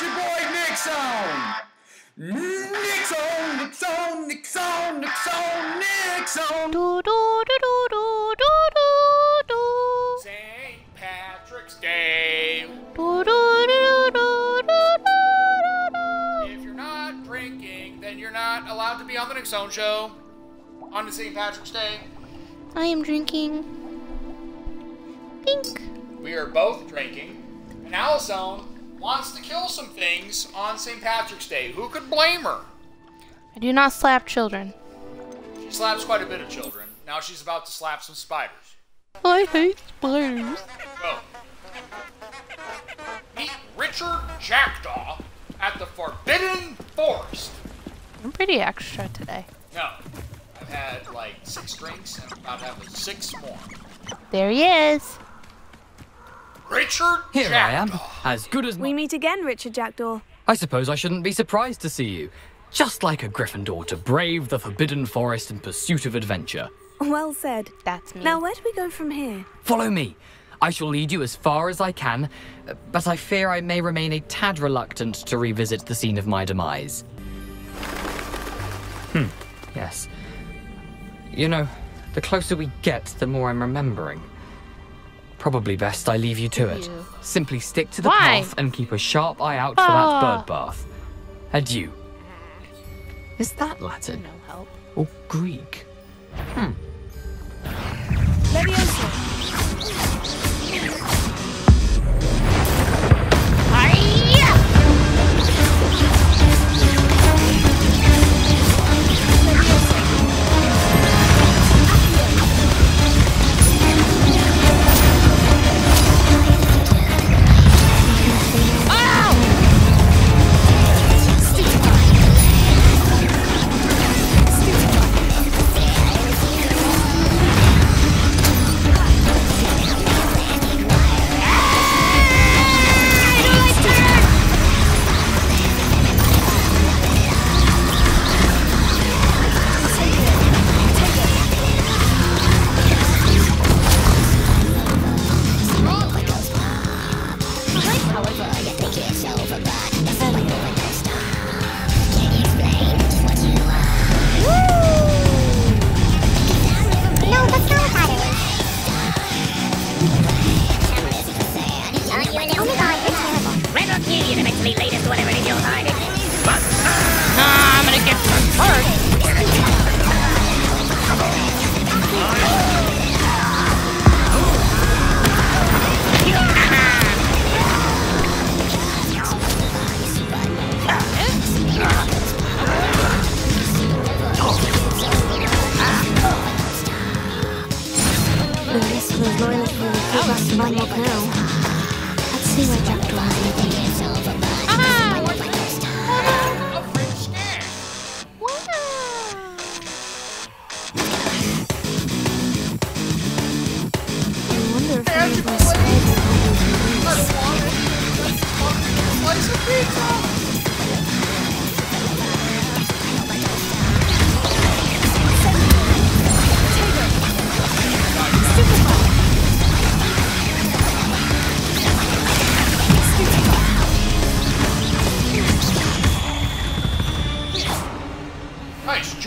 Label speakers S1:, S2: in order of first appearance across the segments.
S1: it's your boy Nicksown. Nicksown, Nicksown, Nicksown, Nicksown, Nicksown.
S2: Do do do do do do do do.
S3: St. Patrick's Day.
S2: Do do do do do do do.
S3: If you're not drinking, then you're not allowed to be on the Nicksown show on the St. Patrick's Day.
S2: I am drinking. Pink.
S3: We are both drinking, and Allison wants to kill some things on St. Patrick's Day. Who could blame her?
S2: I do not slap children.
S3: She slaps quite a bit of children. Now she's about to slap some spiders.
S2: I hate spiders.
S3: Go. Meet Richard Jackdaw at the Forbidden Forest.
S2: I'm pretty extra today.
S3: No, I've had like six drinks and I'm about to have six more.
S2: There he is.
S3: Richard
S4: Here I am, as good as
S5: We meet again, Richard Jackdaw.
S4: I suppose I shouldn't be surprised to see you. Just like a Gryffindor to brave the Forbidden Forest in pursuit of adventure.
S5: Well said.
S2: That's me.
S5: Now, where do we go from here?
S4: Follow me. I shall lead you as far as I can, but I fear I may remain a tad reluctant to revisit the scene of my demise. Hmm, yes. You know, the closer we get, the more I'm remembering. Probably best I leave you to it. Simply stick to the
S2: Why?
S4: path and keep a sharp eye out for
S2: Ah.
S4: that bird bath. Adieu. Is that Latin
S2: no help.
S4: or Greek?
S5: Leviosa.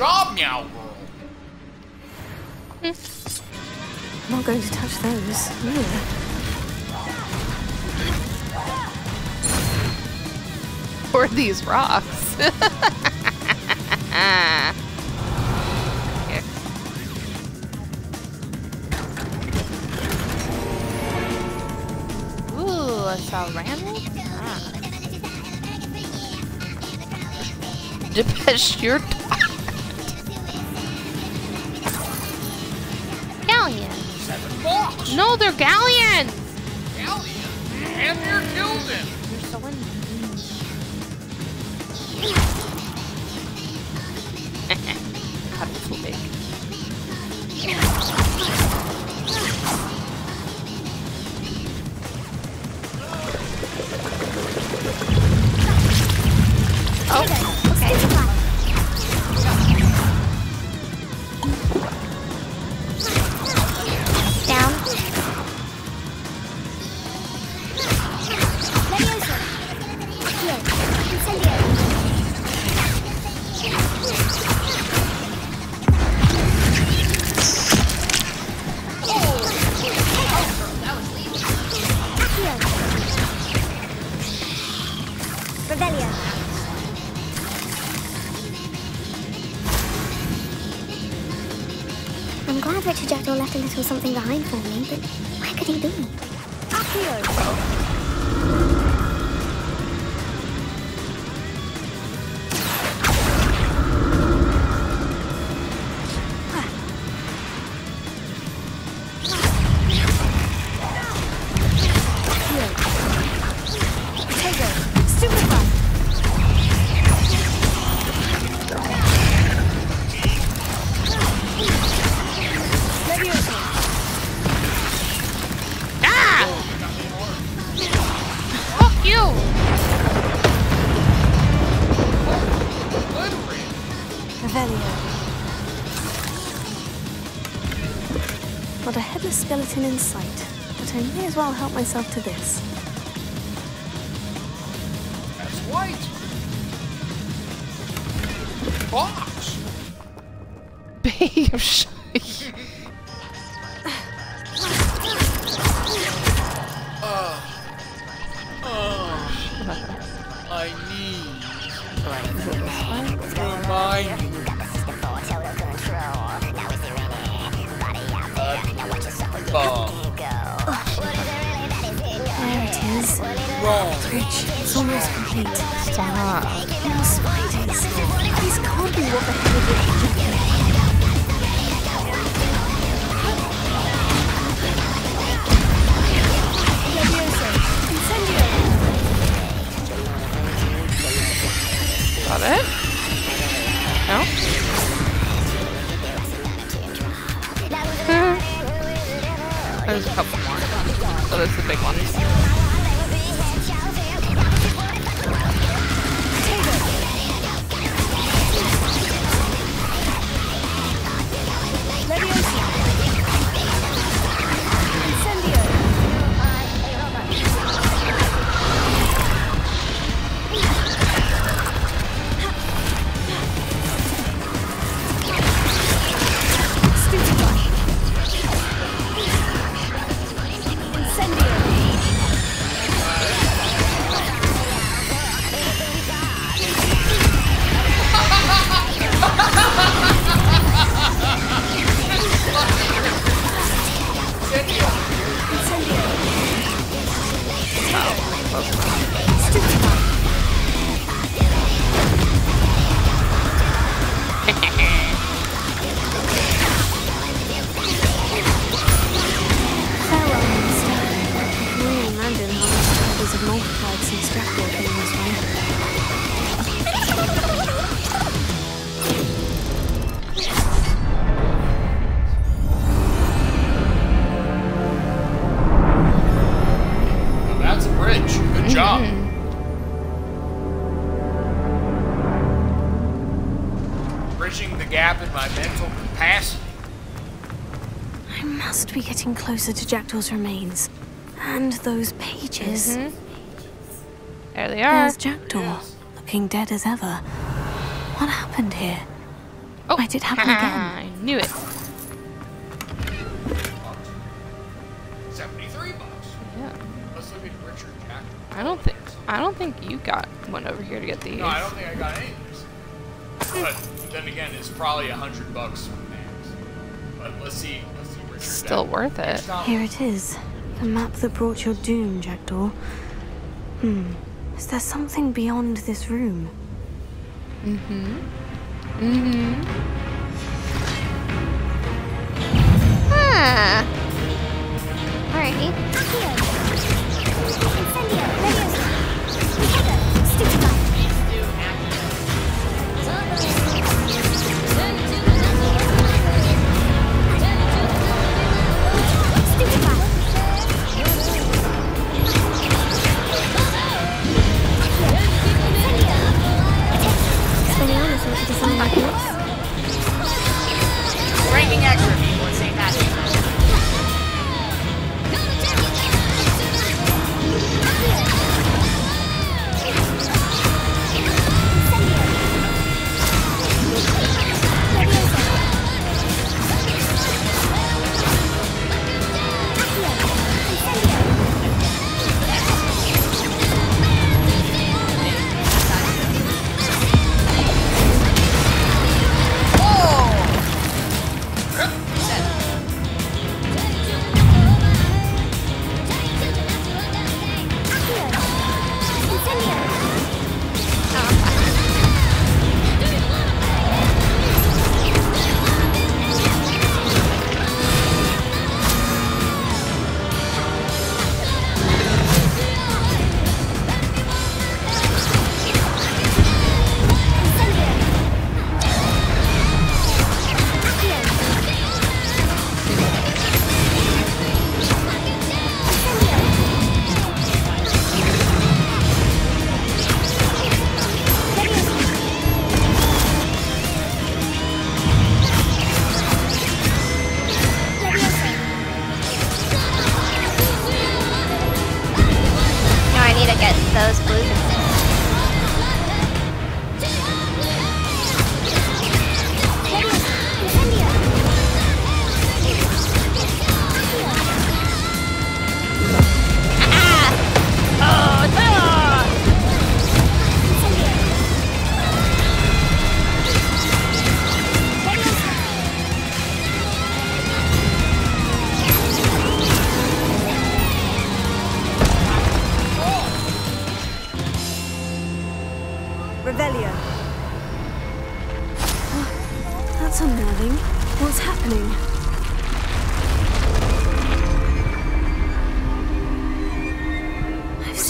S3: Job, meow girl.
S5: I'm not going to touch those. Ew.
S2: Or these rocks. Ooh, a ceramic? Ah. Depeche, your No, they're galleons.
S3: Galleon. And Gildan.
S2: You're so in-
S6: I'm glad Richard Jackdaw left a little something behind for me, but where could he be?
S2: Fuck
S5: may as well help myself to this.
S3: That's white. Box.
S2: Babe, sh- uh, uh,
S3: I need. Remind me. Bomb.
S5: Rich, it's almost complete.
S2: Stop.
S5: More spiders. These can't be what the hell are doing.
S2: Got it? No? Hmm. There's a couple more. So that's the big one.
S3: Bridging the gap in my mental capacity.
S5: I must be getting closer to Jackdaw's remains. And those pages. Mm-hmm.
S2: There they are.
S5: There's Jackdaw, looking dead as ever. What happened here?
S2: Oh,
S5: Why did it happen again?
S2: I knew it.
S3: 73 bucks.
S2: Yeah.
S3: Let's look at Richard Jack.
S2: I don't think I don't think you got one over here to get these.
S3: No, I don't think I got any these. But then again, it's probably a hundred bucks max. But let's see. Let's see Richard.
S2: Still
S3: Jack.
S2: worth it.
S5: Here it is. The map that brought your doom, Jackdaw. Hmm. Is there something beyond this room? Mm-hmm. Mm-hmm.
S2: Ah.
S6: Alrighty. Spinning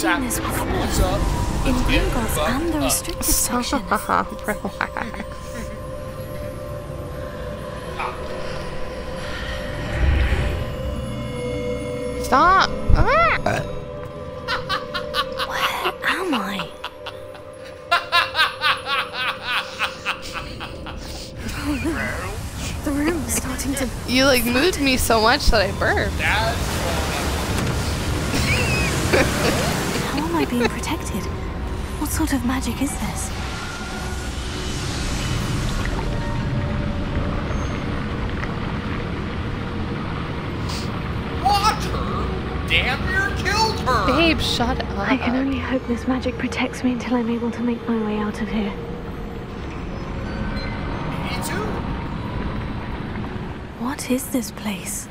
S5: I've seen this before.
S3: Up?
S5: In
S3: Get
S5: Gringotts
S3: fucked
S5: and the
S3: up.
S5: restricted section.
S2: Stop! Ah!
S5: Where am I? The room's starting to.
S2: You like moved me so much that I burped.
S3: That's
S5: How am I being protected? What sort of magic is this?
S3: Watch! Damn near killed her!
S2: Babe, shut up.
S5: I can only hope this magic protects me until I'm able to make my way out of here.
S3: Me too.
S5: What is this place?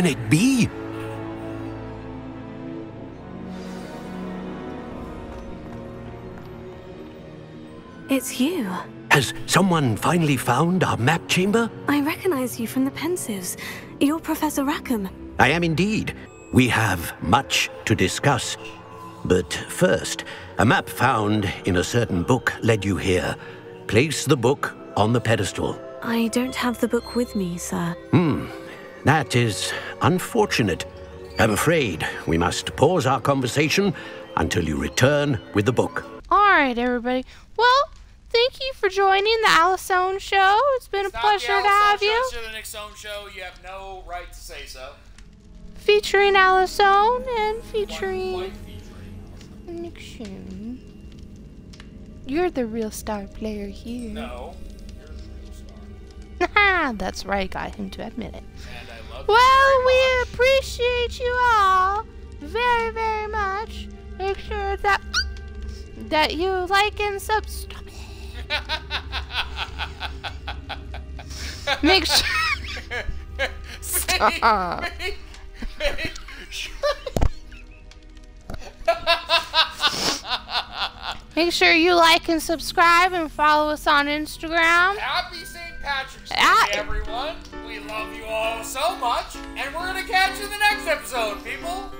S7: Can it be?
S5: It's you.
S7: Has someone finally found our map chamber?
S5: I recognize you from the Pensieves. You're Professor Rackham.
S7: I am indeed. We have much to discuss. But first, a map found in a certain book led you here. Place the book on the pedestal.
S5: I don't have the book with me, sir.
S7: Hmm, that is unfortunate. I'm afraid we must pause our conversation until you return with the book.
S2: Alright, everybody. Well, thank you for joining the Allysown Show. It's been a
S3: It's not
S2: pleasure
S3: the
S2: to have
S3: Allison
S2: you.
S3: Show, it's the Nicksown show. You have no right to say so.
S2: Featuring Allysown and featuring
S3: Quite featuring.
S2: Nicksown. You're the real star player here.
S3: No. You're the real star.
S2: That's right, got him to admit it.
S3: And I love you
S2: Well, we appreciate you all very, very much. Make sure that that you like and subscribe. Make sure. Stop.
S3: Make- make sure-
S2: Make sure you like and subscribe and follow us on Instagram.
S3: Happy. Patrick's Day,
S2: Ah.
S3: everyone. We love you all so much, and we're gonna catch you in the next episode, people.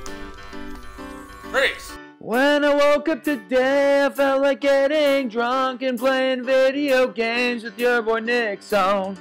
S3: Peace.
S8: When I woke up today, I felt like getting drunk and playing video games with your boy Nicksown.